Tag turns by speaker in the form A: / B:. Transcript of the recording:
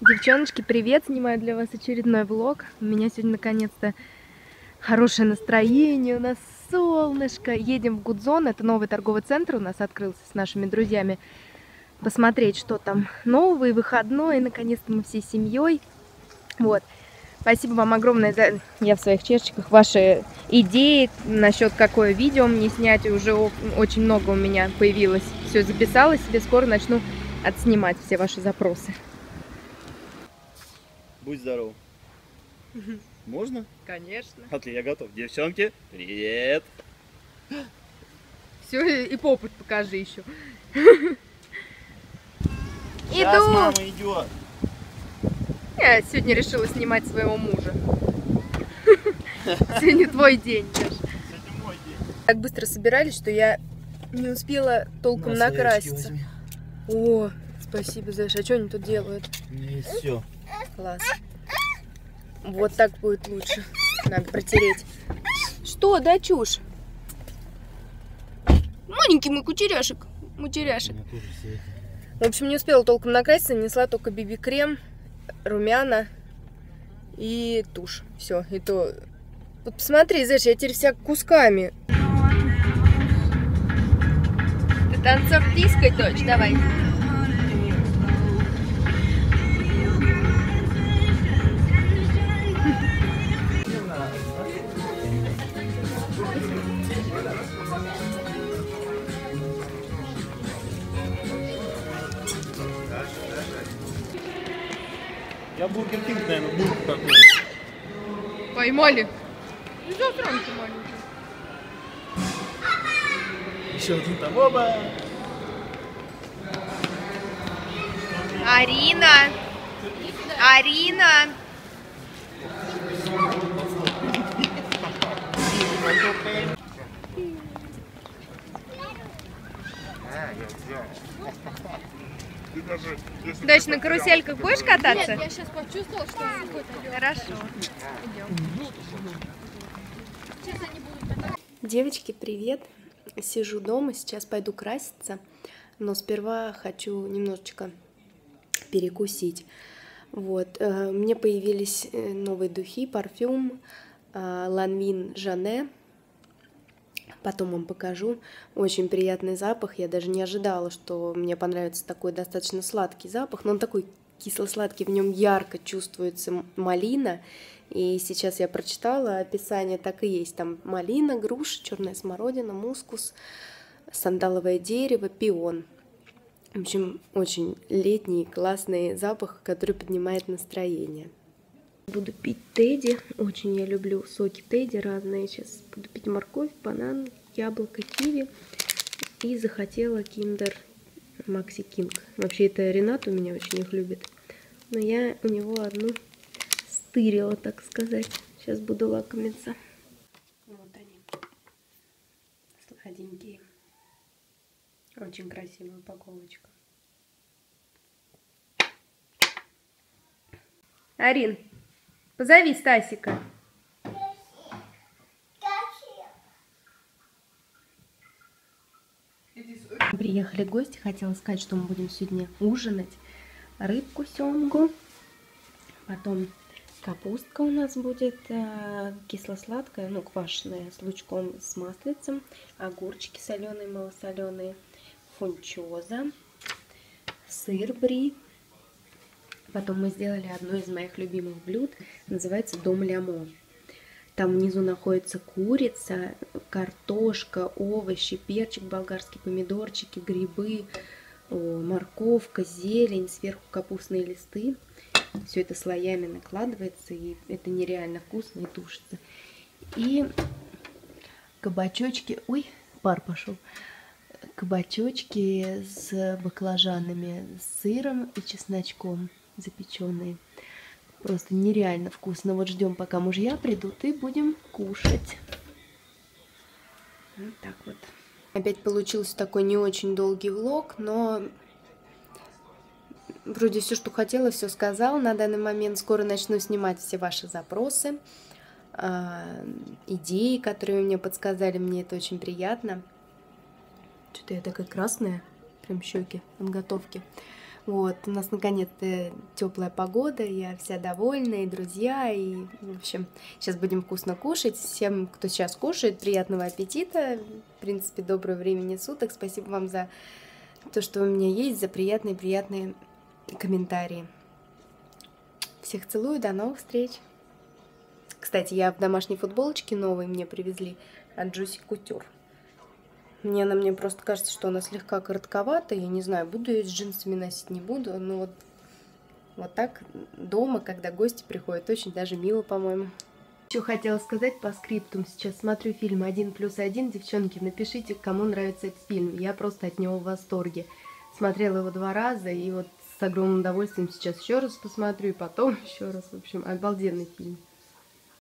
A: Девчоночки, привет! Снимаю для вас очередной влог. У меня сегодня наконец-то хорошее настроение, у нас солнышко. Едем в Гудзон, это новый торговый центр у нас открылся с нашими друзьями. Посмотреть, что там новый, выходной, наконец-то мы всей семьей. Вот. Спасибо вам огромное за, я в своих чешечках, ваши идеи насчет какое видео мне снять. Уже очень много у меня появилось. Все записала себе, скоро начну отснимать все ваши запросы.
B: Будь здоров. Можно?
A: Конечно.
B: Отлично, я готов. Девчонки, привет.
A: Все, и попыт покажи еще.
B: Сейчас
A: Иду!
B: мама идет.
A: Я сегодня решила снимать своего мужа. Сегодня твой день, Леш.
B: Сегодня мой день.
A: Так быстро собирались, что я не успела толком накраситься. О, спасибо, Зайша. А что они тут делают?
B: У меня есть все.
A: Класс. Вот так будет лучше. Надо протереть. Что, да, чушь? Маленький мой кутеряшек. Мутеряшек. В общем, не успела толком накраситься, нанесла только биби-крем, румяна и тушь. Все, и то... Вот посмотри, знаешь, я теперь вся кусками. Ты танцор диско, дочь, давай.
B: Я Бургер Кинг, наверное, булку какую
A: Поймали. И засранки маленькие.
B: Еще один там. Оба!
A: Арина! Арина! Дочь, на карусельках будешь кататься?
C: Я сейчас почувствовала, что какой-то
A: Хорошо.
C: Сейчас они будут так
A: Девочки, привет! Сижу дома, сейчас пойду краситься, но сперва хочу немножечко перекусить. Вот, э, мне появились э, новые духи, парфюм э, Ланвин Жане. Потом вам покажу. Очень приятный запах. Я даже не ожидала, что мне понравится такой достаточно сладкий запах, но он такой кисло-сладкий, в нем ярко чувствуется малина. И сейчас я прочитала описание, так и есть. Там малина, груша, черная смородина, мускус, сандаловое дерево, пион. В общем, очень летний, классный запах, который поднимает настроение. Буду пить Тедди. Очень я люблю соки Тедди разные. Сейчас буду пить морковь, банан, яблоко, киви. И захотела киндер Макси Кинг. Вообще это Ренат у меня очень их любит. Но я у него одну стырила, так сказать. Сейчас буду лакомиться. Вот они. Сладенькие. Очень красивая упаковочка. Арин, позови Стасика. Приехали гости, хотела сказать, что мы будем сегодня ужинать. Рыбку, семгу, потом капустка у нас будет э, кисло-сладкая, ну, квашеная, с лучком, с маслицем, огурчики соленые, малосоленые, фунчоза, сыр бри. Потом мы сделали одно из моих любимых блюд, называется дом лямо. Там внизу находится курица, картошка, овощи, перчик болгарский, помидорчики, грибы, морковка, зелень, сверху капустные листы. Все это слоями накладывается, и это нереально вкусно и тушится. И кабачочки, ой, пар пошел. Кабачочки с баклажанами, с сыром и чесночком запеченные. Просто нереально вкусно. Вот ждем, пока мужья придут, и будем кушать. Вот так вот. Опять получился такой не очень долгий влог, но вроде все, что хотела, все сказала на данный момент. Скоро начну снимать все ваши запросы, а, идеи, которые вы мне подсказали. Мне это очень приятно. Что-то я такая красная, прям щеки от готовки. Вот, у нас наконец-то теплая погода, я вся довольна, и друзья, и, в общем, сейчас будем вкусно кушать. Всем, кто сейчас кушает, приятного аппетита, в принципе, доброго времени суток. Спасибо вам за то, что у меня есть, за приятные-приятные комментарии. Всех целую, до новых встреч! Кстати, я в домашней футболочке новой мне привезли от Джуси Кутюр. Мне она мне просто кажется, что она слегка коротковата. Я не знаю, буду ее с джинсами носить, не буду. Но вот, вот так дома, когда гости приходят, очень даже мило, по-моему. Еще хотела сказать по скриптум. Сейчас смотрю фильм «Один плюс один». Девчонки, напишите, кому нравится этот фильм. Я просто от него в восторге. Смотрела его два раза, и вот с огромным удовольствием сейчас еще раз посмотрю, и потом еще раз. В общем, обалденный фильм.